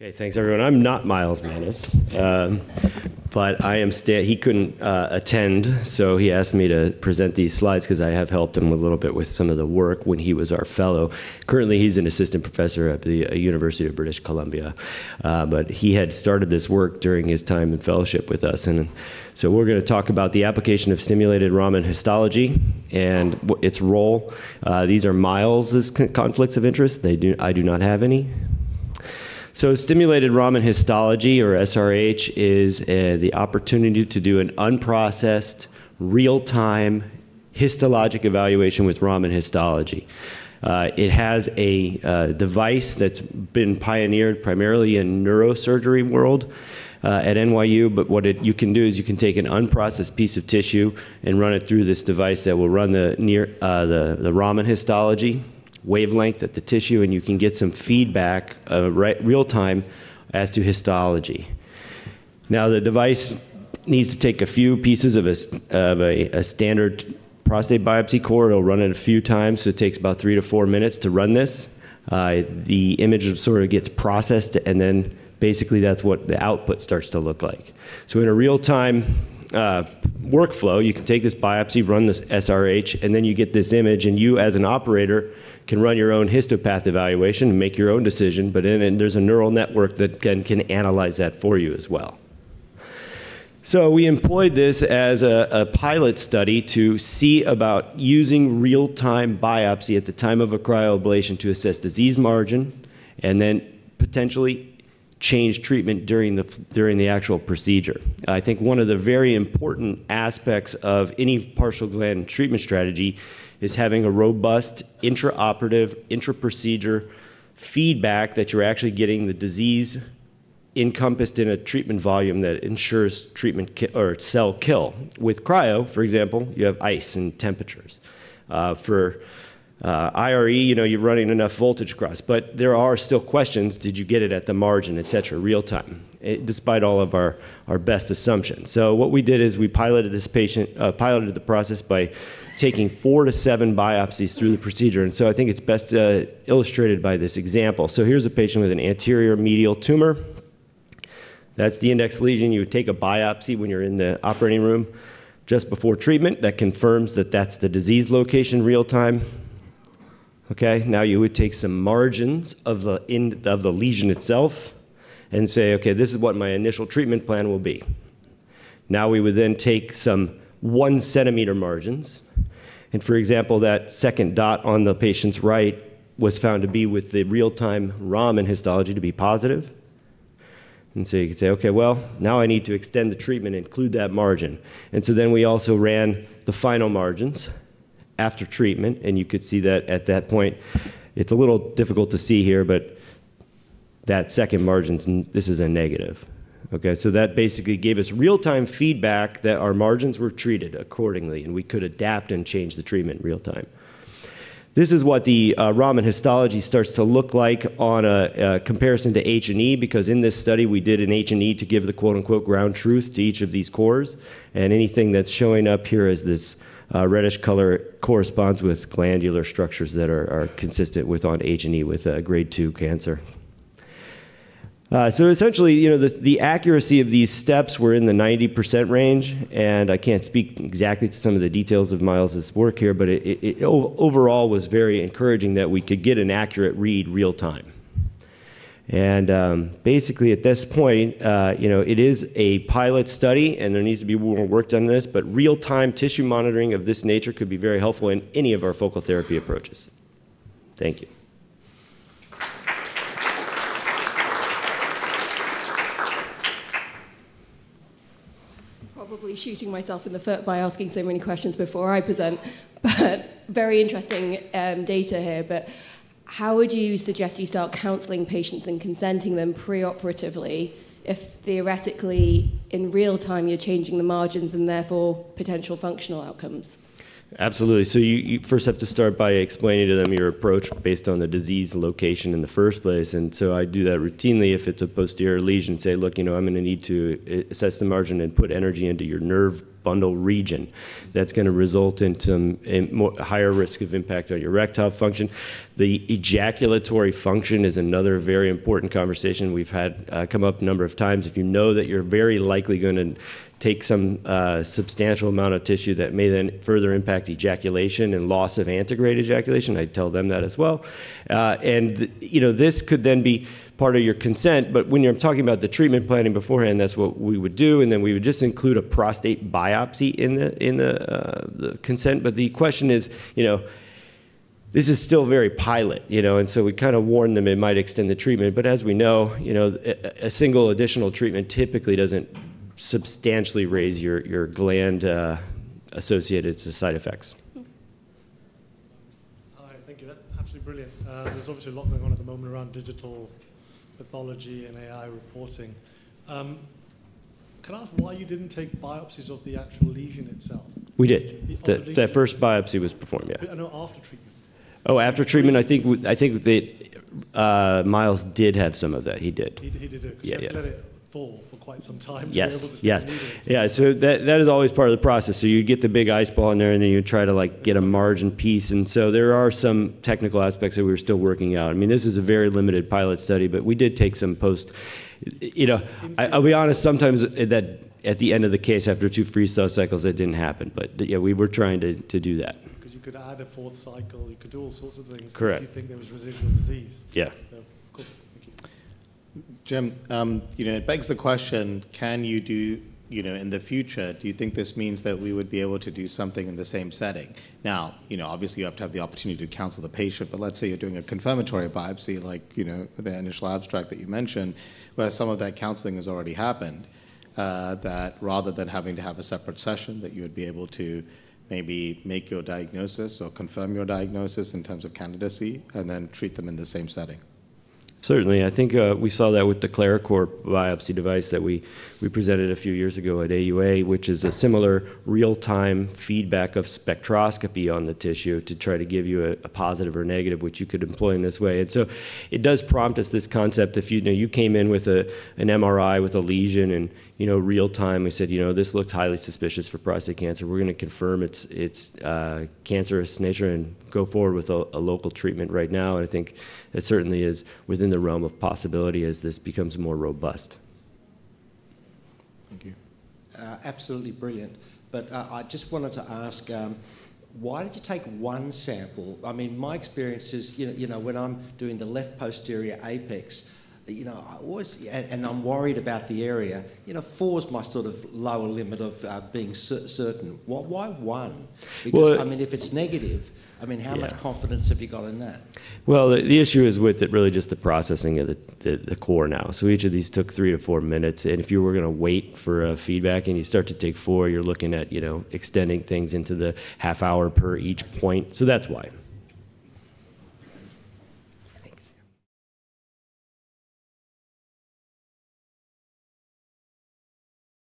Okay, thanks everyone. I'm not Miles Mannas, um, but I am. Sta- he couldn't uh, attend, so he asked me to present these slides because I have helped him a little bit with some of the work when he was our fellow. Currently, he's an assistant professor at the uh, University of British Columbia, uh, but he had started this work during his time in fellowship with us, and so we're going to talk about the application of stimulated Raman histology and its role. Uh, these are Miles's con- conflicts of interest. They do. I do not have any. So, stimulated Raman histology, or SRH, is uh, the opportunity to do an unprocessed, real time histologic evaluation with Raman histology. Uh, it has a uh, device that's been pioneered primarily in neurosurgery world uh, at NYU, but what it, you can do is you can take an unprocessed piece of tissue and run it through this device that will run the, near, uh, the, the Raman histology wavelength at the tissue, and you can get some feedback uh, right, real time as to histology. Now, the device needs to take a few pieces of a, of a, a standard prostate biopsy core. It'll run it a few times, so it takes about three to four minutes to run this. Uh, the image sort of gets processed, and then basically that's what the output starts to look like. So, in a real time uh, workflow, you can take this biopsy, run this SRH, and then you get this image, and you, as an operator, can run your own histopath evaluation and make your own decision, but in, and there's a neural network that can, can analyze that for you as well. So we employed this as a, a, pilot study to see about using real-time biopsy at the time of a cryoablation to assess disease margin and then potentially change treatment during the, during the actual procedure. I think one of the very important aspects of any partial gland treatment strategy is having a robust intraoperative, intra-procedure feedback that you're actually getting the disease encompassed in a treatment volume that ensures treatment ki- or cell kill. With cryo, for example, you have ice and temperatures. Uh, for uh, IRE, you know, you're running enough voltage across, but there are still questions. Did you get it at the margin, et cetera, real time, it, despite all of our, our best assumptions. So what we did is we piloted this patient, uh, piloted the process by taking four to seven biopsies through the procedure. And so I think it's best uh, illustrated by this example. So here's a patient with an anterior medial tumor. That's the index lesion. You would take a biopsy when you're in the operating room just before treatment. That confirms that that's the disease location real time. Okay, now you would take some margins of the, in, of the lesion itself and say, okay, this is what my initial treatment plan will be. Now we would then take some one centimeter margins. And for example, that second dot on the patient's right was found to be with the real time Raman histology to be positive. And so you could say, okay, well, now I need to extend the treatment, include that margin. And so then we also ran the final margins after treatment, and you could see that at that point, it's a little difficult to see here, but that second margin, this is a negative. Okay, so that basically gave us real time feedback that our margins were treated accordingly, and we could adapt and change the treatment real time. This is what the uh, Raman histology starts to look like on a, a, comparison to H&E, because in this study we did an H&E to give the quote-unquote ground truth to each of these cores, and anything that's showing up here is this uh, reddish color corresponds with glandular structures that are, are consistent with on H&E with uh, grade 2 cancer. Uh, so essentially, you know, the, the, accuracy of these steps were in the 90% range, and I can't speak exactly to some of the details of Miles's work here, but it, it, it overall was very encouraging that we could get an accurate read real time. And um, basically, at this point, uh, you know, it is a pilot study, and there needs to be more work done on this. But real-time tissue monitoring of this nature could be very helpful in any of our focal therapy approaches. Thank you. probably shooting myself in the foot by asking so many questions before I present, but very interesting um, data here. But how would you suggest you start counseling patients and consenting them preoperatively if theoretically in real time you're changing the margins and therefore potential functional outcomes? Absolutely. So you, you, first have to start by explaining to them your approach based on the disease location in the first place. And so I do that routinely if it's a posterior lesion. Say, look, you know, I'm going to need to uh, assess the margin and put energy into your nerve bundle region. That's going to result in some in more, higher risk of impact on your erectile function. The ejaculatory function is another very important conversation we've had uh, come up a number of times. If you know that you're very likely going to take some uh, substantial amount of tissue that may then further impact ejaculation and loss of antegrade ejaculation. I tell them that as well. Uh, and you know, this could then be part of your consent. But when you're talking about the treatment planning beforehand, that's what we would do, and then we would just include a prostate biopsy in the in the, uh, the consent. But the question is, you know this is still very pilot, you know, and so we kind of warn them it might extend the treatment. But as we know, you know, a, single additional treatment typically doesn't substantially raise your, your gland uh, associated side effects. All right, thank you. That's absolutely brilliant. Uh, there's obviously a lot going on at the moment around digital pathology and AI reporting. Um, can I ask why you didn't take biopsies of the actual lesion itself? We did. The- The, that first biopsy was performed, yeah. Know after treatment. Oh, after treatment, I think I think that uh, Miles did have some of that. He did. He, he did it. Yeah, you have to yeah. Thaw for quite some time to Yes, be able to stick yes, yeah. So that that is always part of the process. So you get the big ice ball in there, and then you try to like get a margin piece. And so there are some technical aspects that we were still working out. I mean, this is a very limited pilot study, but we did take some post. You know, I, I'll be honest. Sometimes that at the end of the case, after two freeze-thaw cycles, that didn't happen. But yeah, we were trying to to do that. Because you could add a fourth cycle, you could do all sorts of things Correct. if you think there was residual disease. Yeah. So, cool. Thank you. Jim, um, you know, it begs the question, can you do, you know, in the future, do you think this means that we would be able to do something in the same setting? Now, you know, obviously you have to have the opportunity to counsel the patient, but let's say you're doing a confirmatory biopsy, like, you know, the initial abstract that you mentioned, where some of that counseling has already happened, uh, that rather than having to have a separate session, that you would be able to maybe make your diagnosis or confirm your diagnosis in terms of candidacy and then treat them in the same setting? Certainly, I think uh, we saw that with the ClariCore biopsy device that we, we presented a few years ago at AUA, which is a similar real-time feedback of spectroscopy on the tissue to try to give you a, a positive or negative, which you could employ in this way. And so, it does prompt us this concept. If you, you know you came in with a an MRI with a lesion and you know real time, we said you know this looked highly suspicious for prostate cancer. We're going to confirm its its uh, cancerous nature and go forward with a, a local treatment right now. And I think that certainly is within the realm of possibility as this becomes more robust. Thank you. Uh, absolutely brilliant. But uh, I just wanted to ask, um, why did you take one sample? I mean, my experience is, you know, you know, when I'm doing the left posterior apex, you know, I always, and, and I'm worried about the area. You know, four is my sort of lower limit of uh, being cer- certain. Why, why one? Because Well, I mean, if it's negative, I mean, how much confidence have you got in that? Well, the, the issue is with it really just the processing of the, the, the core now. So each of these took three to four minutes, and if you were going to wait for uh, feedback and you start to take four, you're looking at you know extending things into the half hour per each point. So that's why.